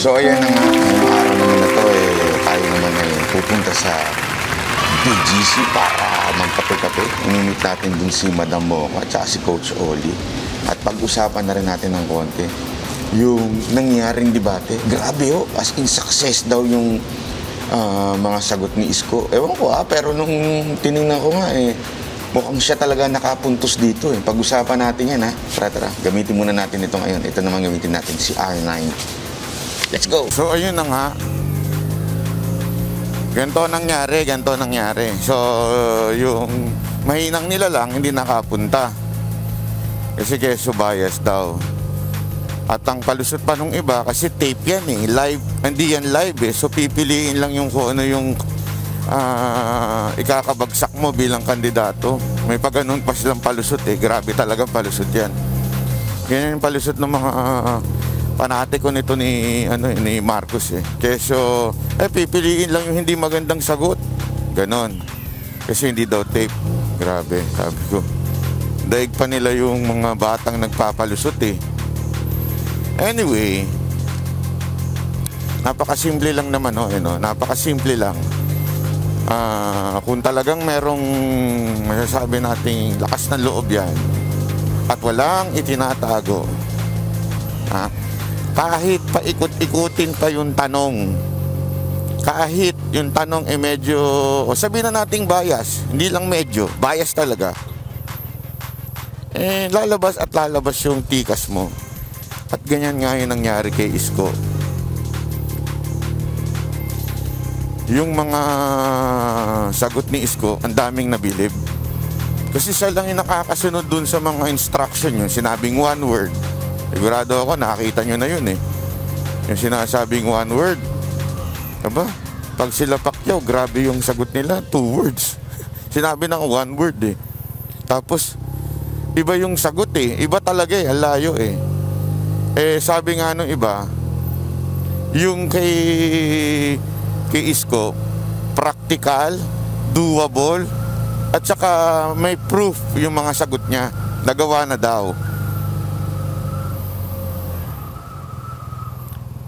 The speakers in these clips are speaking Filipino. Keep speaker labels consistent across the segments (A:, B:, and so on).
A: So ayan na nga, ngayong araw naman na to, eh, tayo naman ay pupunta sa BGC para magkape-kape. Inimit natin dun si Madam Mocha at si Coach Oli. At pag-usapan na rin natin ng konti yung nangyaring debate. Grabe ho, as in success daw yung ah, mga sagot ni Isko. Ewan ko ah, pero nung tinignan ko nga eh, mukhang siya talaga nakapuntos dito eh. Pag-usapan natin yan ha. Tara, tara, gamitin muna natin ito ngayon. Ito naman gamitin natin si R9. Let's go! So, ayun na nga. Ganito nangyari, ganito nangyari. So, yung mahinang nila lang, hindi nakapunta. Kasi keso bias daw. At ang palusot pa nung iba, kasi tape yan eh. Live, hindi yan live eh. So, pipiliin lang yung kung ano yung ah, ikakabagsak mo bilang kandidato. May pa ganun pa silang palusot eh. Grabe talaga palusot yan. Ganyan yung palusot ng mga ah, panatiko nito ni ano ni Marcos eh. Keso eh pipiliin lang yung hindi magandang sagot. Ganon. Kasi hindi daw tape. Grabe, sabi ko. Daig pa nila yung mga batang nagpapalusot eh. Anyway, napakasimple lang naman oh, eh, no? napakasimple lang. Ah, kung talagang merong masasabi nating lakas ng loob yan at walang itinatago, ha? Kahit paikot-ikutin pa yung tanong, kahit yung tanong eh medyo, o sabihin na nating bias, hindi lang medyo, bias talaga, eh lalabas at lalabas yung tikas mo. At ganyan nga yung nangyari kay Isko. Yung mga sagot ni Isko, ang daming nabilib. Kasi siya lang yung nakakasunod dun sa mga instruction yun. Sinabing one word. Sigurado ako, nakakita nyo na yun eh. Yung sinasabing one word. Aba, pag sila Pacquiao, grabe yung sagot nila, two words. Sinabi ng one word eh. Tapos, iba yung sagot eh. Iba talaga eh, ang layo eh. Eh, sabi nga nung iba, yung kay, kay Isko, practical, doable, at saka may proof yung mga sagot niya. Nagawa na daw.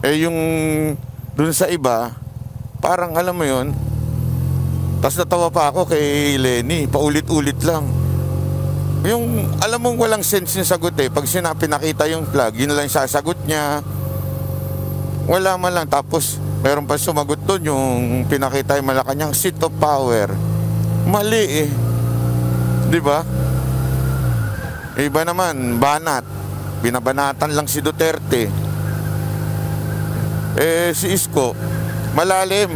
A: Eh yung dun sa iba, parang alam mo yon tapos natawa pa ako kay Lenny, paulit-ulit lang. Yung alam mong walang sense yung sagot eh. Pag sina pinakita yung flag, yun lang yung sasagot niya. Wala man lang. Tapos meron pa sumagot doon yung pinakita yung Malacanang seat of power. Mali eh. Di ba? Iba naman, banat. Binabanatan lang si Duterte. Eh, si Isko, malalim.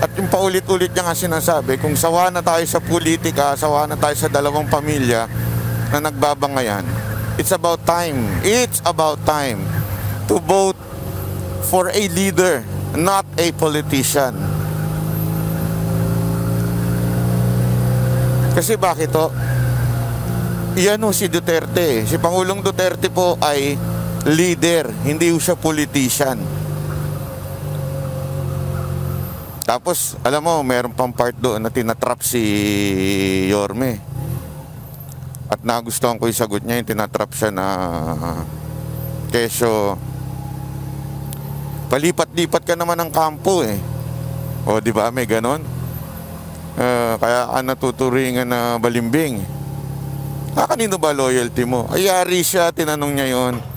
A: At yung paulit-ulit niya nga sinasabi, kung sawa na tayo sa politika, sawa na tayo sa dalawang pamilya na nagbabangayan, it's about time. It's about time to vote for a leader, not a politician. Kasi bakit to? Iyan ho si Duterte. Si Pangulong Duterte po ay leader, hindi siya politician. Tapos, alam mo, meron pang part doon na tinatrap si Yorme. At nagustuhan ko yung sagot niya, yung tinatrap siya na keso palipat-lipat ka naman ng kampo eh. O, di ba, may ganon? Uh, kaya ka natuturingan na balimbing. Ah, kanino ba loyalty mo? Ayari siya, tinanong niya yon.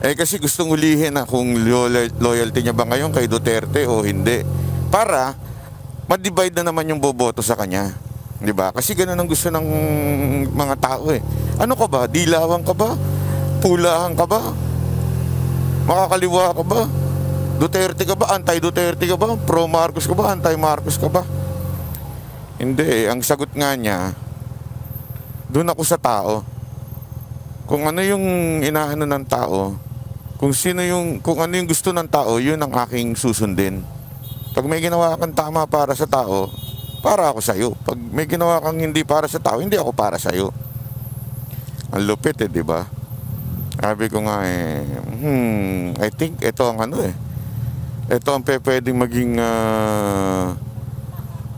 A: Eh kasi gustong ulihin na kung loyalty niya ba ngayon kay Duterte o hindi. Para ma-divide na naman yung boboto sa kanya. 'Di ba? Kasi ganun ang gusto ng mga tao eh. Ano ka ba? Dilawan ka ba? Pulahan ka ba? Makakaliwa ka ba? Duterte ka ba? Anti-Duterte ka ba? Pro-Marcos ka ba? Anti-Marcos ka ba? Hindi eh. Ang sagot nga niya, doon ako sa tao. Kung ano yung inaano ng tao, kung sino yung, kung ano yung gusto ng tao, yun ang aking susundin. Pag may ginawa kang tama para sa tao, para ako sa'yo. Pag may ginawa kang hindi para sa tao, hindi ako para sa'yo. Ang lupit eh, di ba? Sabi ko nga eh, hmm, I think ito ang ano eh. Ito ang pwedeng maging, ah,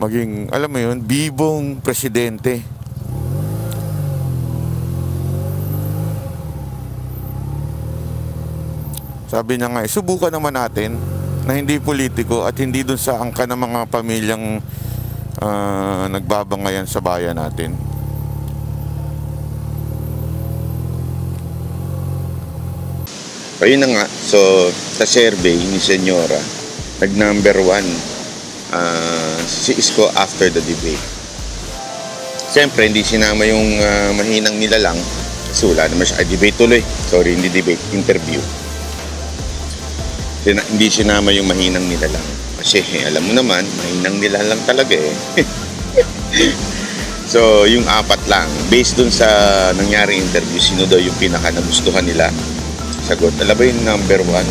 A: maging, alam mo yun, bibong presidente. Sabi niya nga, eh, subukan naman natin na hindi politiko at hindi dun sa angka ng mga pamilyang ah, nagbabangayan sa bayan natin.
B: Ayun na nga. So, sa survey ni Senyora, nag number one ah, si Isko after the debate. Siyempre, hindi sinama yung ah, mahinang nilalang kasi wala naman siya. Ay, debate tuloy. Sorry, hindi debate. Interview. Sina- hindi sinama yung mahinang nilalang. Kasi eh, alam mo naman, mahinang nilalang talaga eh. so, yung apat lang. Based dun sa nangyari interview, sino daw yung pinaka nagustuhan nila sagot. Alam ba yung number one?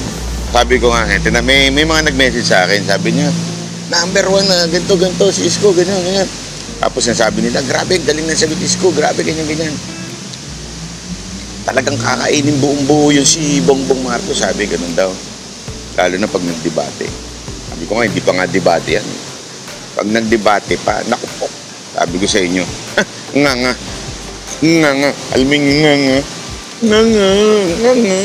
B: Sabi ko nga, eto na, may, may mga nag-message sa akin. Sabi niya, number one na, ganito, ganito, si Isko, ganyan, ganyan. Tapos nasabi nila, grabe, galing na sagot Isko, grabe, ganyan, ganyan. Talagang kakainin buong buo yung si Bongbong Marcos, sabi, ganun daw. Lalo na pag nagdebate. Sabi ko nga, hindi pa nga debate yan. Pag nagdebate pa, naku po, sabi ko sa inyo, nga nga, nga nga, alming nga nga, nga nga, nga nga.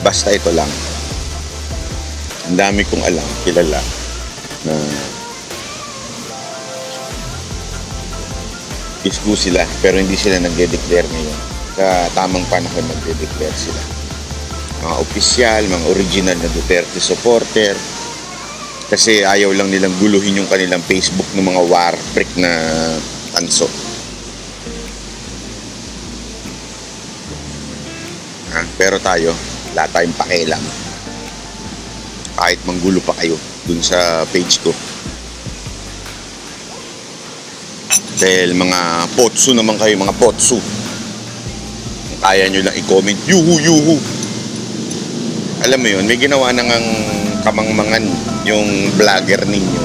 B: Basta ito lang. Ang dami kong alam, kilala, na isku sila, pero hindi sila nagde-declare ngayon. Sa tamang panahon nagde-declare sila. Mga opisyal, mga original na Duterte supporter, kasi ayaw lang nilang guluhin yung kanilang Facebook ng mga war freak na tanso. Ha? Pero tayo, wala tayong pakialam. Kahit manggulo pa kayo dun sa page ko. Dahil mga potso naman kayo, mga potso. Kung Kaya nyo lang i-comment, yuhu, yuhu. Alam mo yun, may ginawa na ngang kamangmangan yung vlogger ninyo.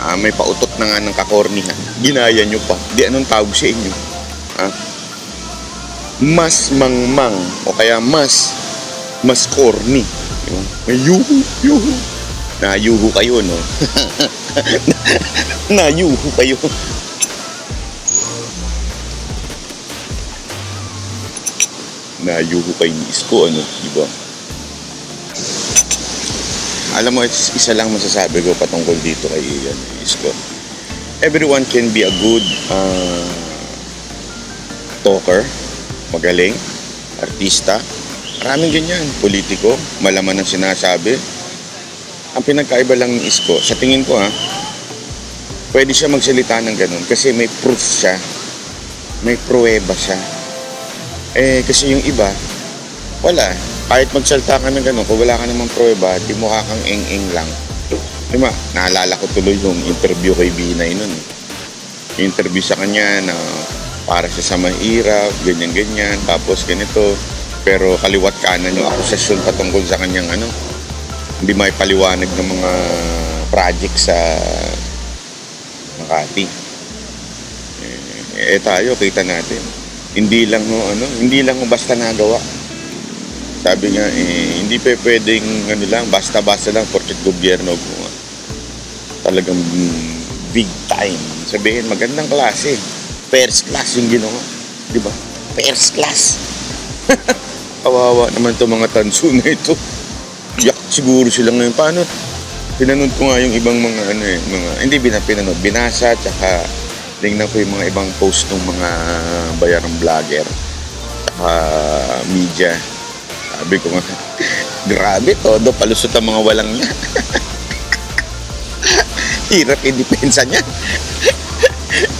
B: Ah, may pautot na nga ng kakornihan. Ginaya nyo pa. Di anong tawag sa inyo? Ah, mas mangmang o kaya mas mas corny. Yung, may yuhu, yuhu. Nayuhu kayo, no? Nayuhu kayo. Nayuhu kayo ni Isko, ano? Diba? Alam mo, isa lang masasabi ko patungkol dito kay Ian Isko. Everyone can be a good uh, talker, magaling, artista. Maraming ganyan. Politiko, malaman ang sinasabi. Ang pinagkaiba lang ni Isko, sa tingin ko ha, pwede siya magsalita ng ganun kasi may proof siya. May pruweba siya. Eh, kasi yung iba, wala. Kahit magsalita ka ng ganun, kung wala ka namang pruweba, di mukha kang eng-eng lang. Di ba? Naalala ko tuloy yung interview kay Binay nun. Interview sa kanya na para siya sa mahirap, ganyan-ganyan, tapos ganito. Pero kaliwat kanan yung akusasyon patungkol sa kanyang ano, hindi may paliwanag ng mga project sa Makati. Eh, eh tayo, kita natin. Hindi lang no, ano, hindi lang basta nagawa. Sabi nga, eh, hindi pa pwedeng ano lang, basta-basta lang porket gobyerno ko. Talagang big time. Sabihin, magandang klase. First class yung ginawa. Di ba? First class. Kawawa naman itong mga tanso na ito. Yak siguro sila ngayon. Paano? Pinanood ko nga yung ibang mga ano eh, mga, hindi bina, pinanood, binasa, tsaka tingnan ko yung mga ibang post ng mga bayarang vlogger, tsaka media. Sabi ko nga, grabe todo, palusot ang mga walang niya. Hirap i-depensa niya.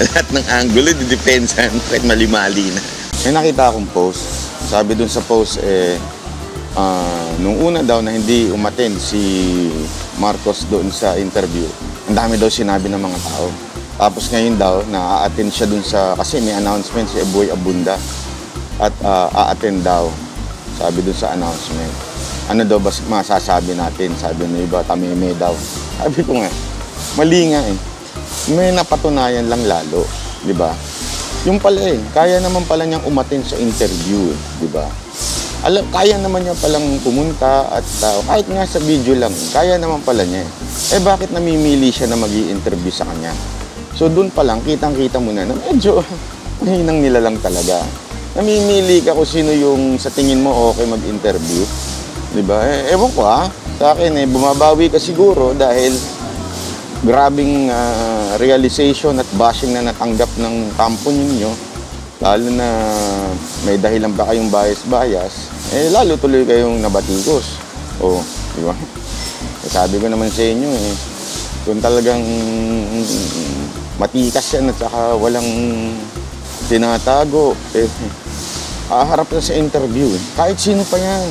B: Lahat ng angulo, didepensahan kahit mali-mali na. May nakita akong post. Sabi dun sa post, eh, ah, nung una daw na hindi umaten si Marcos doon sa interview, ang dami daw sinabi ng mga tao. Tapos ngayon daw, na-attend siya dun sa, kasi may announcement si Eboy Abunda at ah, a-attend daw, sabi dun sa announcement. Ano daw ba masasabi natin? Sabi ng iba, tameme daw. Sabi ko nga, mali nga eh. May napatunayan lang lalo, di ba? Yung pala eh, kaya naman pala niyang umatin sa interview, eh, di ba? Alam, kaya naman niya palang pumunta at uh, kahit nga sa video lang, kaya naman pala niya. Eh, eh bakit namimili siya na mag interview sa kanya? So doon pa lang, kitang-kita mo na na medyo mahinang nila lang talaga. Namimili ka kung sino yung sa tingin mo okay mag-interview. Di ba? Eh, ewan ko ha. Sa akin eh, bumabawi ka siguro dahil grabing ah, realization at bashing na natanggap ng kampo ninyo. Lalo na may dahilan ba kayong bias-bias, eh lalo tuloy kayong nabatikos. O, di ba? Eh, sabi ko naman sa inyo eh, kung talagang matikas yan at saka walang tinatago, eh, haharap na sa interview. eh. Kahit sino pa yan.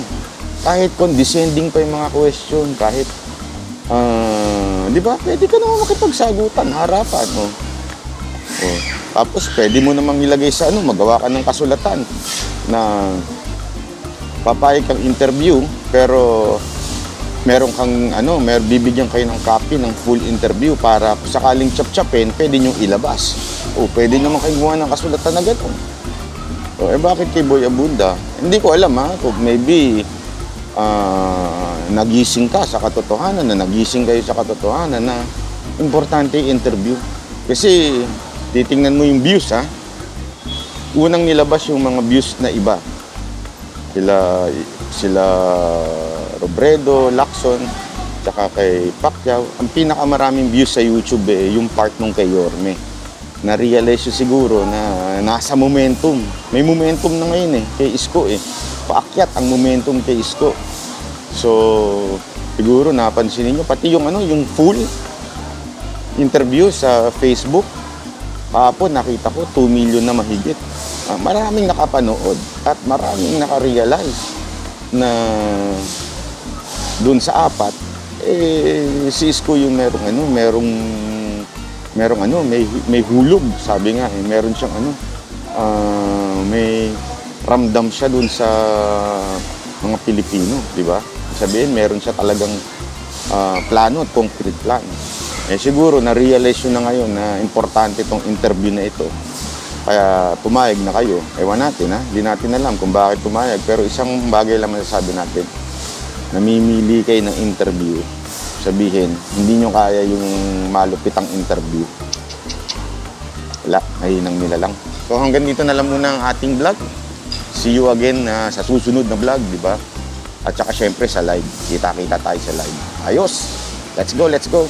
B: Kahit condescending pa yung mga question, kahit, ah, di ba, pwede ka naman makipagsagutan, harapan. Oh. Oh. Tapos pwede mo namang ilagay sa ano, magawa ka ng kasulatan na papayag kang interview pero meron kang ano, mer bibigyan kayo ng copy ng full interview para sakaling chap-chapin, pwede nyo ilabas. O pwede naman kayo gumawa ng kasulatan na gano'n. O eh bakit kay Boy Abunda? Hindi ko alam ha, kung maybe ah, nagising ka sa katotohanan na nagising kayo sa katotohanan na importante interview. Kasi titingnan mo yung views ha. Unang nilabas yung mga views na iba. Sila sila Robredo, Lacson, tsaka kay Pacquiao. Ang pinakamaraming views sa YouTube eh, yung part nung kay Yorme. Na-realize yun siguro na nasa momentum. May momentum na ngayon eh, kay Isko eh. Paakyat ang momentum kay Isko. So, siguro napansin niyo pati yung ano, yung full interview sa Facebook. Kahapon nakita ko 2 million na mahigit. Ah, maraming nakapanood at maraming nakarealize na doon sa apat eh si Isko yung merong ano, merong merong ano, may may hulog, sabi nga, eh, meron siyang ano, ah, may ramdam siya doon sa mga Pilipino, di ba? Sabihin, meron siya talagang ah, plano at concrete plan. Eh siguro na-realize yun na ngayon na importante itong interview na ito. Kaya pumayag na kayo. Ewan natin ha, hindi natin alam kung bakit pumayag. Pero isang bagay lang masasabi natin, namimili kayo ng interview. Sabihin, hindi nyo kaya yung malupitang interview. Wala, mahinang nila lang. So hanggang dito na lang muna ang ating vlog. See you again ah, sa susunod na vlog, di ba? At saka syempre sa live. Kita-kita tayo sa live. Ayos! Let's go, let's go!